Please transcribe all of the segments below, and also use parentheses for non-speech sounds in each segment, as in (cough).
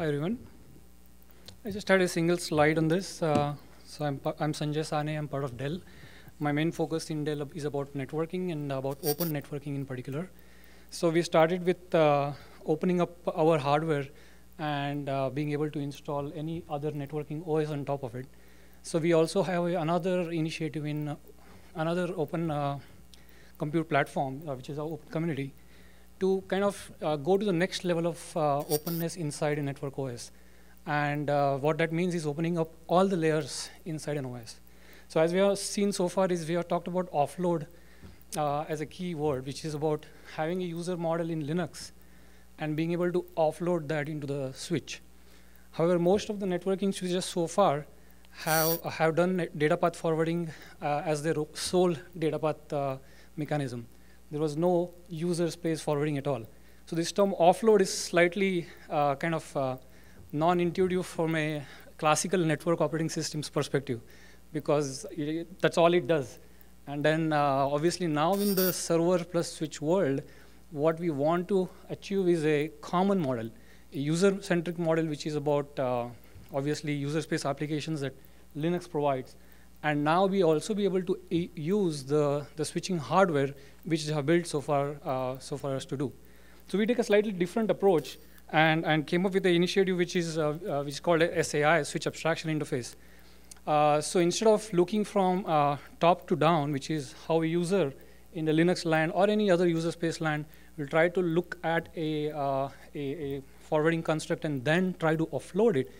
Hi everyone. I just had a single slide on this. Uh, so I'm, I'm Sanjay Sane, I'm part of Dell. My main focus in Dell is about networking and about open networking in particular. So we started with uh, opening up our hardware and uh, being able to install any other networking OS on top of it. So we also have another initiative in another open uh, compute platform, uh, which is our open community, to kind of uh, go to the next level of uh, openness inside a network OS. And uh, what that means is opening up all the layers inside an OS. So as we have seen so far is we have talked about offload uh, as a key word, which is about having a user model in Linux and being able to offload that into the switch. However, most of the networking switches so far have, have done data path forwarding uh, as their sole data path uh, mechanism. There was no user space forwarding at all. So this term offload is slightly uh, kind of uh, non-intuitive from a classical network operating systems perspective because it, that's all it does. And then uh, obviously now in the server plus switch world, what we want to achieve is a common model, a user-centric model which is about uh, obviously user space applications that Linux provides. And now we also be able to e use the, the switching hardware which they have built so far, uh, so far as to do. So we take a slightly different approach and, and came up with an initiative which is, uh, uh, which is called SAI, Switch Abstraction Interface. Uh, so instead of looking from uh, top to down, which is how a user in the Linux land or any other user space land will try to look at a, uh, a, a, forwarding construct and then try to offload it,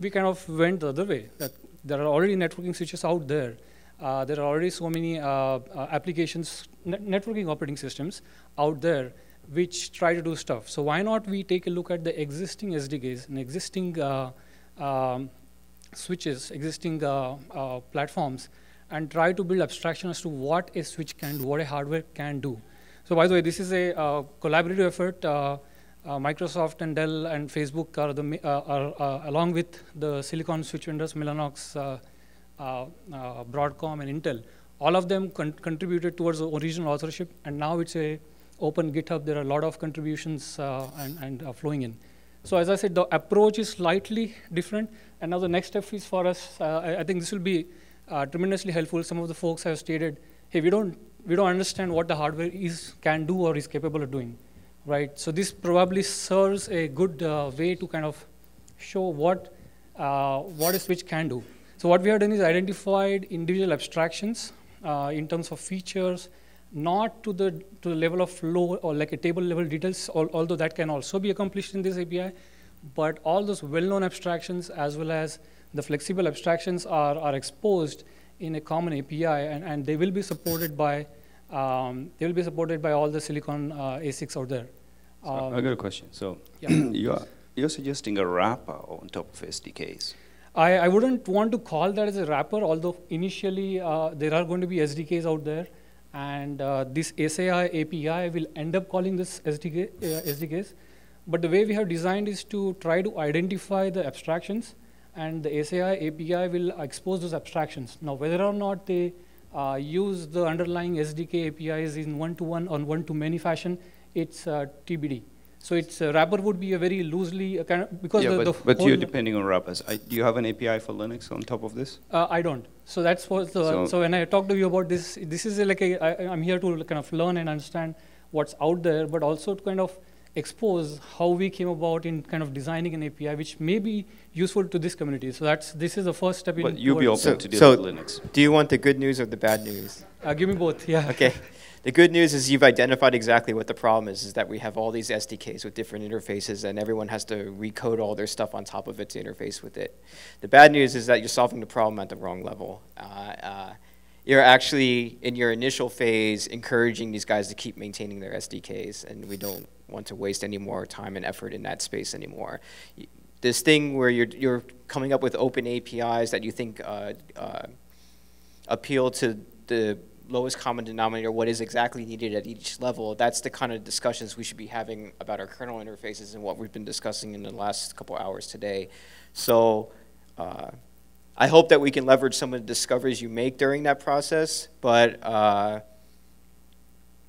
we kind of went the other way. That there are already networking switches out there. Uh, there are already so many uh, uh, applications, net networking operating systems out there which try to do stuff. So why not we take a look at the existing SDKs and existing um, switches, existing uh, uh, platforms, and try to build abstraction as to what a switch can do, what a hardware can do. So by the way, this is a uh, collaborative effort. Uh, Microsoft and Dell and Facebook are, the, uh, are uh, along with the silicon switch vendors, Mellanox, uh, Broadcom, and Intel. All of them con contributed towards the original authorship, and now it's a open GitHub. There are a lot of contributions and, and flowing in. So as I said, the approach is slightly different. And now the next step is for us, uh, I, I, think this will be uh, tremendously helpful. Some of the folks have stated, hey, we don't, we don't understand what the hardware is, can do or is capable of doing, right? So this probably serves a good uh, way to kind of show what, uh, what a switch can do. So what we have done is identified individual abstractions uh, in terms of features, not to the, to the level of flow or like a table level details, although that can also be accomplished in this API, but all those well-known abstractions as well as the flexible abstractions are, are exposed in a common API and, and they will be supported by um, they will be supported by all the silicon uh, ASICs out there. Um, I got a question. So yeah. (clears throat) you're, you're suggesting a wrapper on top of SDKs. I, I wouldn't want to call that as a wrapper, although initially uh, there are going to be SDKs out there. And uh, this SAI API will end up calling this SDK, uh, SDKs. But the way we have designed is to try to identify the abstractions, and the SAI API will expose those abstractions. Now, whether or not they uh, use the underlying SDK APIs in one-to-one -one or one-to-many fashion, it's uh, TBD. So its uh, wrapper would be a very loosely uh, kind of because yeah, the, but, the but you're depending on wrappers. I, do you have an API for Linux on top of this? Uh, I don't. So that's what. The, so, so, when I talk to you about this, this is like a, I, I'm here to kind of learn and understand what's out there, but also to kind of expose how we came about in kind of designing an API, which may be useful to this community. So that's this is the first step. But you'll be open so, to deal so with Linux. Do you want the good news or the bad news? Uh, give me both. Yeah. Okay. The good news is you've identified exactly what the problem is, is that we have all these SDKs with different interfaces and everyone has to recode all their stuff on top of it to interface with it. The bad news is that you're solving the problem at the wrong level. Uh, uh, you're actually, in your initial phase, encouraging these guys to keep maintaining their SDKs and we don't want to waste any more time and effort in that space anymore. This thing where you're, you're coming up with open APIs that you think uh, uh appeal to the lowest common denominator, what is exactly needed at each level, that's the kind of discussions we should be having about our kernel interfaces and what we've been discussing in the last couple hours today. So uh, I hope that we can leverage some of the discoveries you make during that process, but uh,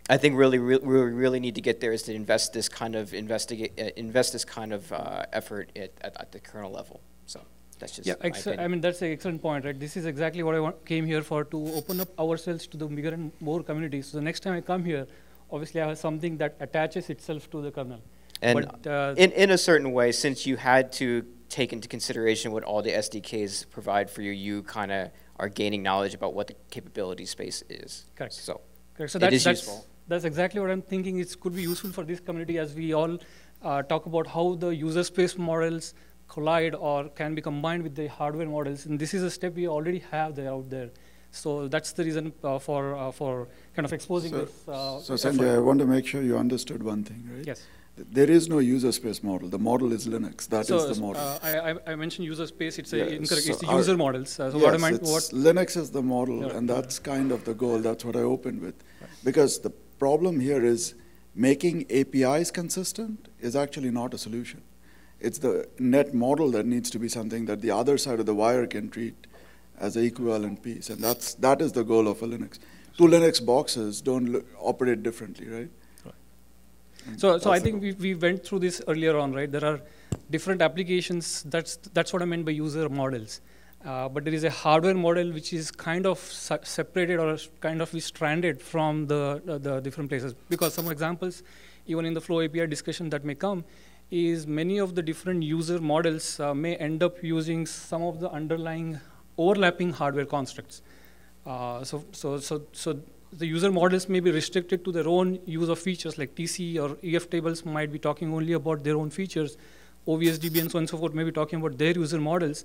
I think really, re- where we really need to get there is to invest this kind of investigate, uh, invest this kind of uh, effort at, at, at the kernel level. So that's just Yeah, ex-. I mean, that's an excellent point, right? This is exactly what I want, came here for, to open up ourselves to the bigger and more communities. So the next time I come here, obviously I have something that attaches itself to the kernel. And but, uh, in, in a certain way, since you had to take into consideration what all the SDKs provide for you, you kind of are gaining knowledge about what the capability space is. Correct. So Correct. So It that's, is that's, useful. that's exactly what I'm thinking. It could be useful for this community as we all uh, talk about how the user space models collide or can be combined with the hardware models. And this is a step we already have there out there. So that's the reason uh, for uh, for kind of exposing So- this. Uh, So effort. Sanjay, I want to make sure you understood one thing, right? Yes. Th- There is no user space model. The model is Linux. That is so the model. Uh, I, I, mentioned user space. It's a incorrect. it's the our- user models. Uh, so what yes, am I? What? Linux is the model, Yeah, and that's kind of the goal. That's what I opened with. Because the problem here is making APIs consistent is actually not a solution. It's the net model that needs to be something that the other side of the wire can treat as an equivalent piece, and that's that is the goal of a Linux. Two Linux boxes don't operate differently, right? And So, so I think we, we went through this earlier on, right? There are different applications. That's that's what I meant by user models. Uh, but there is a hardware model which is kind of se- separated or kind of stranded from the, the the different places. Because some examples, even in the Flow API discussion that may come, is many of the different user models uh, may end up using some of the underlying overlapping hardware constructs. Uh, so, so, so, so the user models may be restricted to their own use of features like TC or EF tables might be talking only about their own features. OVSDB and so on and so forth may be talking about their user models.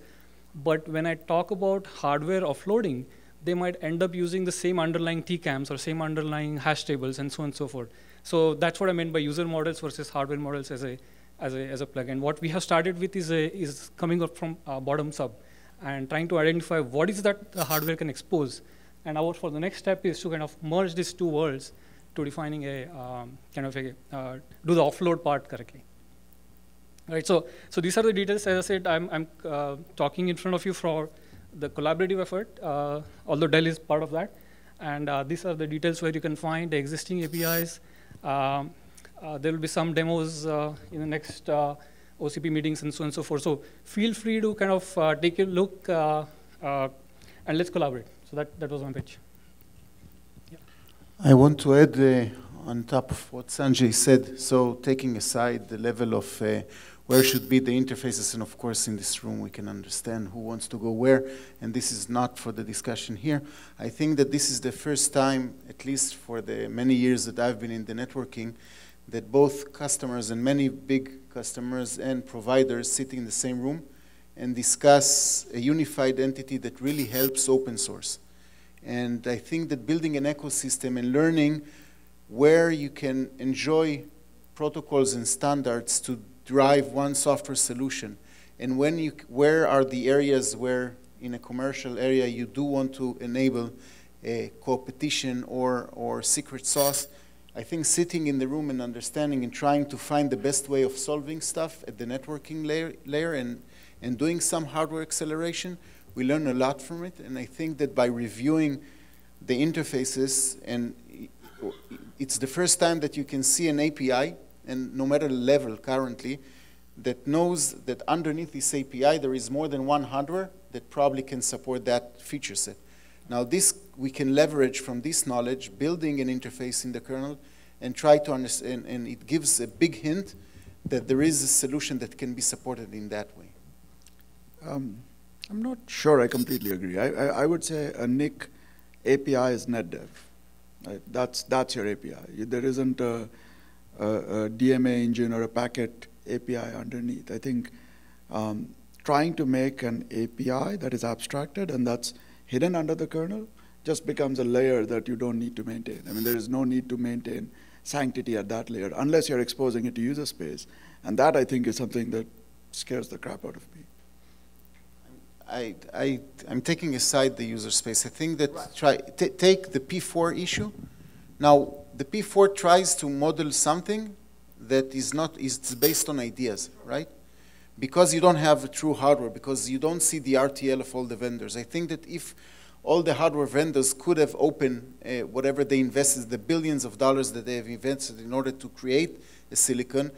But when I talk about hardware offloading, they might end up using the same underlying TCAMs or same underlying hash tables and so on and so forth. So that's what I meant by user models versus hardware models as a, as a, as a plugin. What we have started with is, a, is coming up from uh, up and trying to identify what is that the hardware can expose. And our for the next step is to kind of merge these two worlds to defining a um, kind of a uh, do the offload part correctly. Right. So so these are the details. As I said, I'm I'm uh, talking in front of you for the collaborative effort. Uh, although Dell is part of that, and uh, these are the details where you can find the existing APIs. Um, uh, there will be some demos uh, in the next OCP meetings and so on and so forth. So feel free to kind of take a look and let's collaborate. So that, that was my pitch. I want to add uh, on top of what Sanjay said, so taking aside the level of uh, where should be the interfaces, and of course in this room we can understand who wants to go where, and this is not for the discussion here. I think that this is the first time, at least for the many years that I've been in the networking, that both customers and many big customers and providers sit in the same room and discuss a unified entity that really helps open source. And I think that building an ecosystem and learning where you can enjoy protocols and standards to drive one software solution, and when you, where are the areas where in a commercial area you do want to enable a competition or, or secret sauce, I think sitting in the room and understanding and trying to find the best way of solving stuff at the networking layer, layer and, and doing some hardware acceleration, we learn a lot from it. And I think that by reviewing the interfaces, and it's the first time that you can see an API, and no matter the level currently, that knows that underneath this API there is more than one hardware that probably can support that feature set. Now this we can leverage from this knowledge, building an interface in the kernel, and try to understand, and it gives a big hint that there is a solution that can be supported in that way. Um, I'm not sure I completely agree. I, I, I would say a NIC API is NetDev. Right? That's, that's your API. There isn't a, a, a DMA engine or a packet API underneath. I think um, trying to make an API that is abstracted and that's hidden under the kernel just becomes a layer that you don't need to maintain. I mean, there is no need to maintain sanctity at that layer unless you're exposing it to user space. And that, I think, is something that scares the crap out of me. I, I, I'm taking aside the user space. I think that try t- take the P4 issue. Now, the P4 tries to model something that is not is based on ideas, right? Because you don't have a true hardware, because you don't see the RTL of all the vendors. I think that if all the hardware vendors could have opened uh, whatever they invested, the billions of dollars that they have invested in order to create a silicon,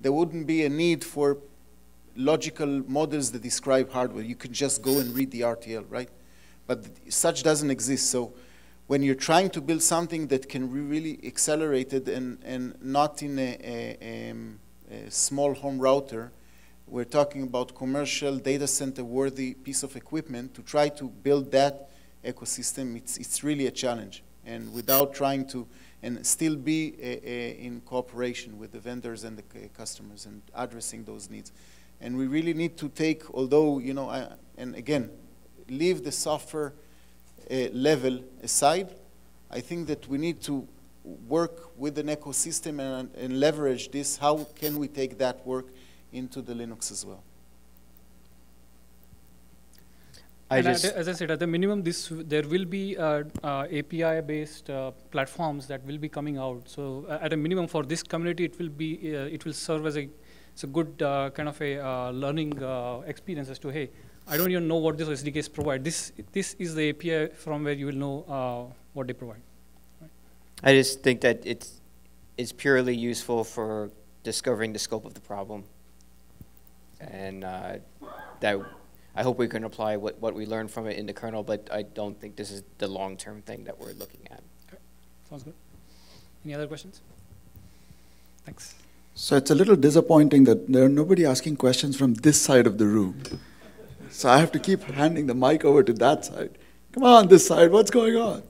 there wouldn't be a need for logical models that describe hardware. You can just go and read the RTL, right? But such doesn't exist. So when you're trying to build something that can be really accelerated and, and not in a, a, um, a small home router, we're talking about commercial data center worthy piece of equipment to try to build that ecosystem, it's, it's really a challenge. And without trying to, and still be a, a, in cooperation with the vendors and the customers and addressing those needs. And we really need to take, although, you know, I, and again, leave the software uh, level aside. I think that we need to work with an ecosystem and, and leverage this. How can we take that work into the Linux as well? I just, as I said, at the minimum, this there will be uh, uh, API-based uh, platforms that will be coming out. So uh, at a minimum, for this community, it will be uh, it will serve as a it's a good uh, kind of a uh, learning uh, experience as to hey, I don't even know what these SDKs provide. This this is the API from where you will know uh, what they provide. Right? I just think that it's it's purely useful for discovering the scope of the problem, and that I hope we can apply what, what we learned from it in the kernel, but I don't think this is the long-term thing that we're looking at. Okay. Sounds good. Any other questions? Thanks. So it's a little disappointing that there are nobody asking questions from this side of the room. So I have to keep handing the mic over to that side. Come on, this side, what's going on?